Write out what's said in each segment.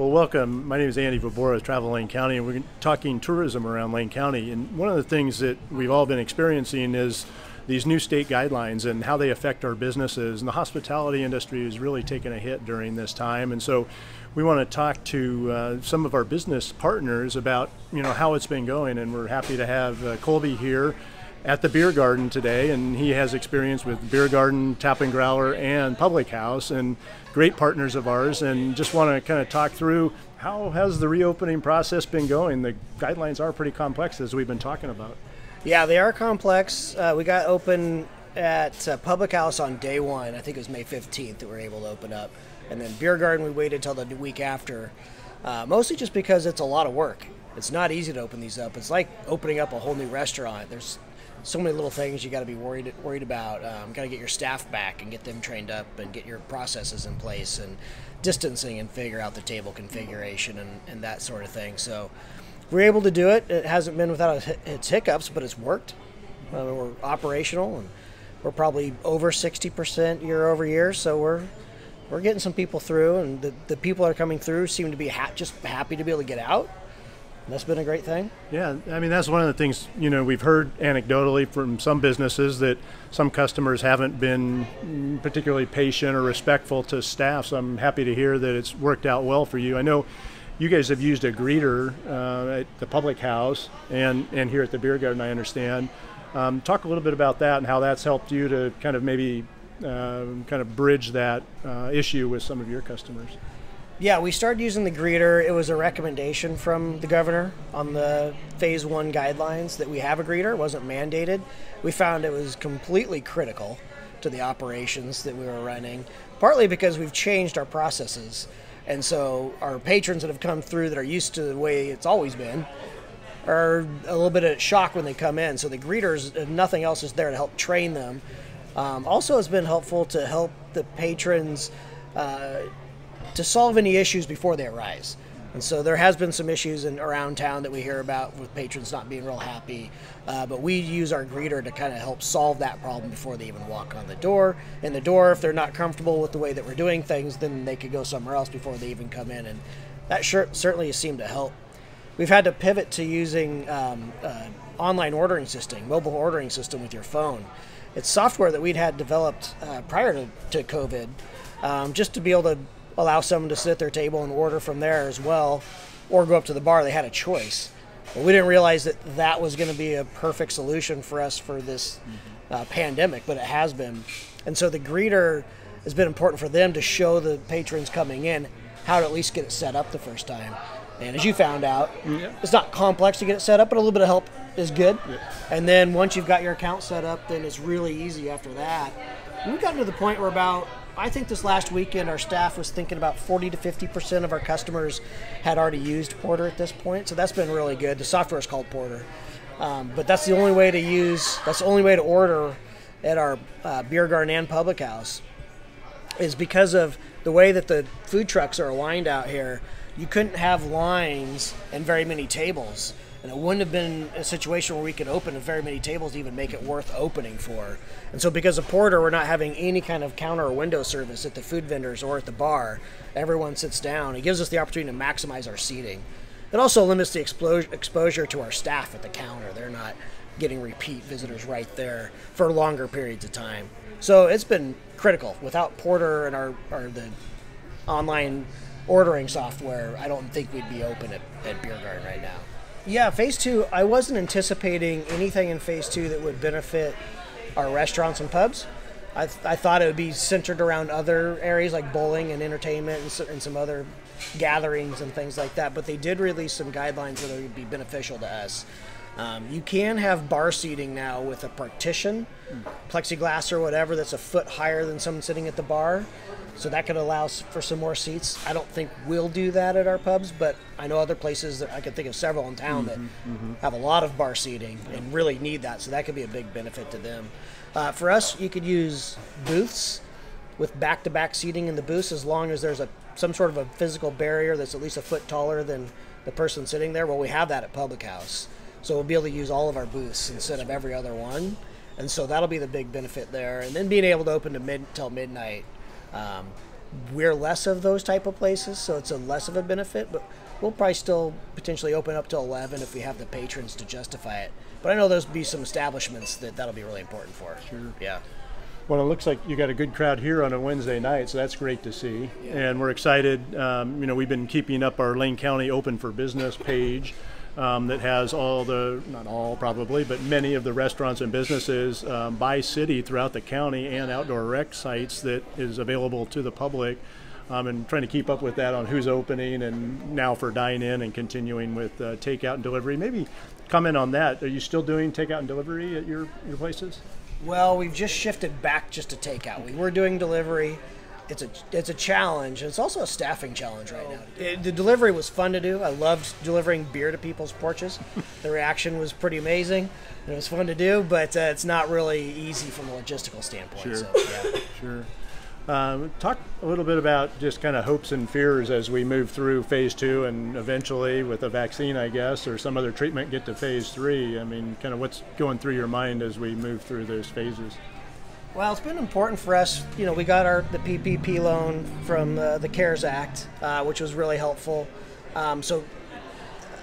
Well, welcome. My name is Andy Vobora, Travel Lane County, and we're talking tourism around Lane County. And one of the things that we've all been experiencing is these new state guidelines and how they affect our businesses. And the hospitality industry has really taken a hit during this time. And so we want to talk to uh, some of our business partners about you know how it's been going. And we're happy to have uh, Colby here at the beer garden today, and he has experience with beer garden, tap and growler, and public house, and great partners of ours. And just want to kind of talk through how has the reopening process been going. The guidelines are pretty complex, as we've been talking about. Yeah, they are complex. Uh, we got open at uh, public house on day one. I think it was May 15th that we were able to open up, and then beer garden we waited till the week after. Uh, mostly just because it's a lot of work. It's not easy to open these up. It's like opening up a whole new restaurant. There's so many little things you got to be worried worried about. Um, got to get your staff back and get them trained up and get your processes in place and distancing and figure out the table configuration and, and that sort of thing. So we're able to do it. It hasn't been without its hiccups, but it's worked. Uh, we're operational and we're probably over 60% year over year. So we're we're getting some people through, and the, the people that are coming through seem to be ha- just happy to be able to get out that's been a great thing. Yeah, I mean that's one of the things you know we've heard anecdotally from some businesses that some customers haven't been particularly patient or respectful to staff. So I'm happy to hear that it's worked out well for you. I know you guys have used a greeter uh, at the public house and and here at the beer garden. I understand. Um, talk a little bit about that and how that's helped you to kind of maybe uh, kind of bridge that uh, issue with some of your customers. Yeah, we started using the greeter. It was a recommendation from the governor on the phase one guidelines that we have a greeter. It wasn't mandated. We found it was completely critical to the operations that we were running, partly because we've changed our processes. And so our patrons that have come through that are used to the way it's always been are a little bit of shock when they come in. So the greeters, if nothing else, is there to help train them. Um, also, has been helpful to help the patrons uh, to solve any issues before they arise. And so there has been some issues in, around town that we hear about with patrons not being real happy. Uh, but we use our greeter to kind of help solve that problem before they even walk on the door. In the door, if they're not comfortable with the way that we're doing things, then they could go somewhere else before they even come in. And that sure, certainly seemed to help. We've had to pivot to using um, uh, online ordering system, mobile ordering system with your phone. It's software that we'd had developed uh, prior to, to COVID, um, just to be able to allow someone to sit at their table and order from there as well, or go up to the bar. They had a choice. But we didn't realize that that was going to be a perfect solution for us for this uh, pandemic, but it has been. And so the greeter has been important for them to show the patrons coming in how to at least get it set up the first time. And as you found out, yeah. it's not complex to get it set up, but a little bit of help is good. Yeah. And then once you've got your account set up, then it's really easy after that. we've gotten to the point where about I think this last weekend our staff was thinking about 40 to 50 percent of our customers had already used Porter at this point, so that's been really good. The software is called Porter, um, but that's the only way to use. That's the only way to order at our uh, beer garden and public house is because of the way that the food trucks are aligned out here. You couldn't have lines and very many tables and it wouldn't have been a situation where we could open a very many tables to even make it worth opening for. And so, because of Porter, we're not having any kind of counter or window service at the food vendors or at the bar. Everyone sits down. It gives us the opportunity to maximize our seating. It also limits the exposure to our staff at the counter. They're not getting repeat visitors right there for longer periods of time. So it's been critical. Without Porter and our, our the online ordering software, I don't think we'd be open at, at Beer Garden right now. Yeah, phase two, I wasn't anticipating anything in phase two that would benefit our restaurants and pubs. I, th- I thought it would be centered around other areas like bowling and entertainment and, so, and some other gatherings and things like that. But they did release some guidelines that would be beneficial to us. Um, you can have bar seating now with a partition, plexiglass or whatever, that's a foot higher than someone sitting at the bar. So that could allow for some more seats. I don't think we'll do that at our pubs, but I know other places that I can think of several in town mm-hmm, that mm-hmm. have a lot of bar seating and really need that. So that could be a big benefit to them. Uh, for us, you could use booths with back-to-back seating in the booths as long as there's a some sort of a physical barrier that's at least a foot taller than the person sitting there. Well, we have that at Public House, so we'll be able to use all of our booths instead of every other one, and so that'll be the big benefit there. And then being able to open to mid till midnight um, we're less of those type of places, so it's a less of a benefit. But we'll probably still potentially open up to 11 if we have the patrons to justify it. But I know there'll be some establishments that that'll be really important for. Sure. Yeah. Well, it looks like you got a good crowd here on a Wednesday night, so that's great to see. Yeah. And we're excited. Um, you know, we've been keeping up our Lane County Open for Business page um, that has all the, not all probably, but many of the restaurants and businesses um, by city throughout the county and outdoor rec sites that is available to the public. Um, and trying to keep up with that on who's opening and now for dine in and continuing with uh, takeout and delivery. Maybe comment on that. Are you still doing takeout and delivery at your, your places? Well, we've just shifted back just to takeout. We were doing delivery. It's a it's a challenge. It's also a staffing challenge right now. It, the delivery was fun to do. I loved delivering beer to people's porches. the reaction was pretty amazing. It was fun to do, but uh, it's not really easy from a logistical standpoint. Sure. So, yeah. Sure. Um, talk a little bit about just kind of hopes and fears as we move through phase two and eventually with a vaccine, I guess, or some other treatment get to phase three. I mean, kind of what's going through your mind as we move through those phases? Well, it's been important for us. You know, we got our the PPP loan from uh, the CARES Act, uh, which was really helpful. Um, so,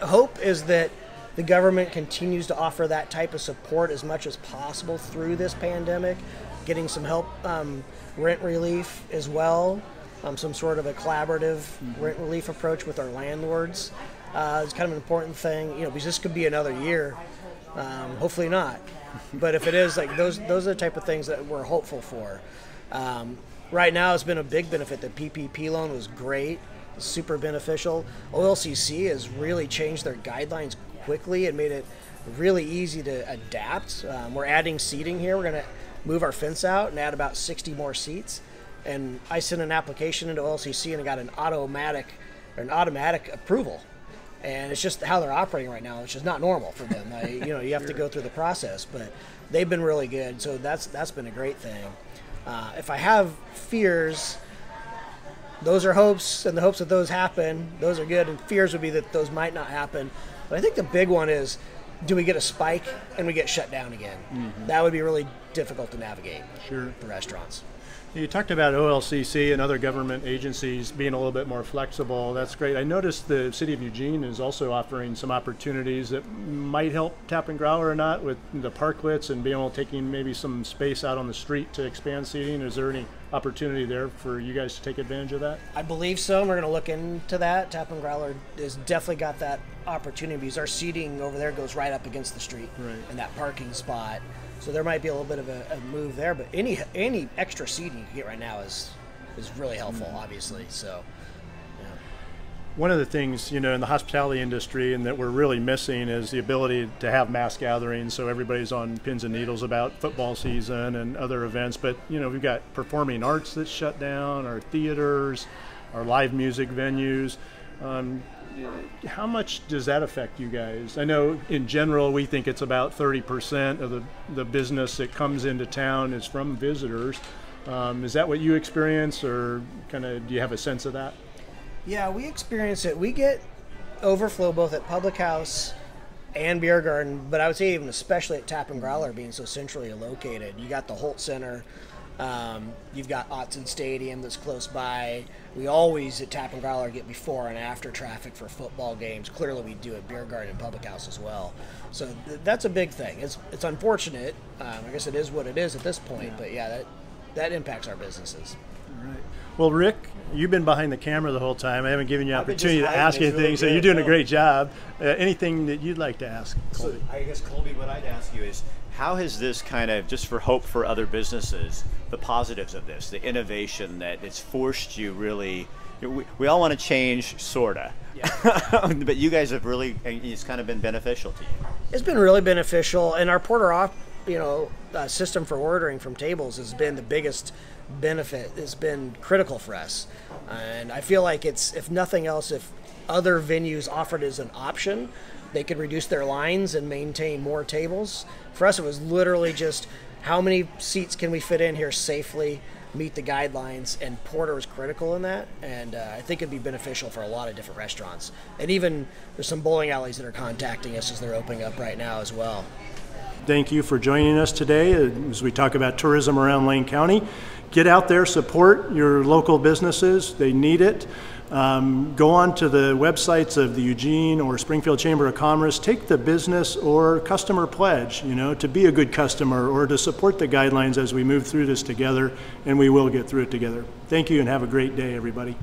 hope is that the government continues to offer that type of support as much as possible through this pandemic, getting some help, um, rent relief as well, um, some sort of a collaborative mm-hmm. rent relief approach with our landlords. Uh, it's kind of an important thing, you know, because this could be another year. Um, hopefully not, but if it is, like those, those are the type of things that we're hopeful for. Um, right now, it's been a big benefit. The PPP loan was great, super beneficial. OLCC has really changed their guidelines quickly and made it really easy to adapt. Um, we're adding seating here. We're going to move our fence out and add about 60 more seats. And I sent an application into OLCC and I got an automatic, an automatic approval. And it's just how they're operating right now. It's just not normal for them. I, you know, you have to go through the process, but they've been really good. So that's that's been a great thing. Uh, if I have fears, those are hopes, and the hopes that those happen, those are good. And fears would be that those might not happen. But I think the big one is do we get a spike and we get shut down again? Mm-hmm. That would be really difficult to navigate sure. for restaurants. You talked about OLCC and other government agencies being a little bit more flexible. That's great. I noticed the city of Eugene is also offering some opportunities that might help Tap and Growler or not with the parklets and being able to taking maybe some space out on the street to expand seating. Is there any opportunity there for you guys to take advantage of that? I believe so. We're going to look into that. Tap and Growler has definitely got that opportunity because our seating over there goes right up against the street right. in that parking spot. So there might be a little bit of a, a move there, but any any extra seating you get right now is is really helpful, mm-hmm. obviously. So. One of the things, you know, in the hospitality industry and that we're really missing is the ability to have mass gatherings so everybody's on pins and needles about football season and other events. But, you know, we've got performing arts that shut down, our theaters, our live music venues. Um, how much does that affect you guys? I know in general we think it's about 30% of the, the business that comes into town is from visitors. Um, is that what you experience, or kind of do you have a sense of that? Yeah, we experience it. We get overflow both at Public House and Beer Garden, but I would say even especially at Tap and Growler being so centrally located. You got the Hult Center, um, you've got Autzen Stadium that's close by. We always at Tap and Growler get before and after traffic for football games. Clearly, we do at Beer Garden and Public House as well. So th- that's a big thing. It's it's unfortunate. Um, I guess it is what it is at this point. Yeah. But yeah, that that impacts our businesses. All right. Well, Rick, you've been behind the camera the whole time. I haven't given you opportunity to ask anything, really so you're doing a great job. Uh, anything that you'd like to ask, Colby? So I guess Colby, what I'd ask you is how has this kind of just for hope for other businesses the positives of this the innovation that it's forced you really we, we all want to change sorta yeah. but you guys have really it's kind of been beneficial to you it's been really beneficial and our Porter app you know uh, system for ordering from tables has been the biggest benefit it's been critical for us and i feel like it's if nothing else if other venues offered as an option they could reduce their lines and maintain more tables. For us, it was literally just how many seats can we fit in here safely, meet the guidelines, and Porter was critical in that. And uh, I think it'd be beneficial for a lot of different restaurants. And even there's some bowling alleys that are contacting us as they're opening up right now as well. Thank you for joining us today as we talk about tourism around Lane County. get out there, support your local businesses. They need it. Um, go on to the websites of the Eugene or Springfield Chamber of Commerce. Take the business or customer pledge, you know, to be a good customer or to support the guidelines as we move through this together, and we will get through it together. Thank you and have a great day, everybody.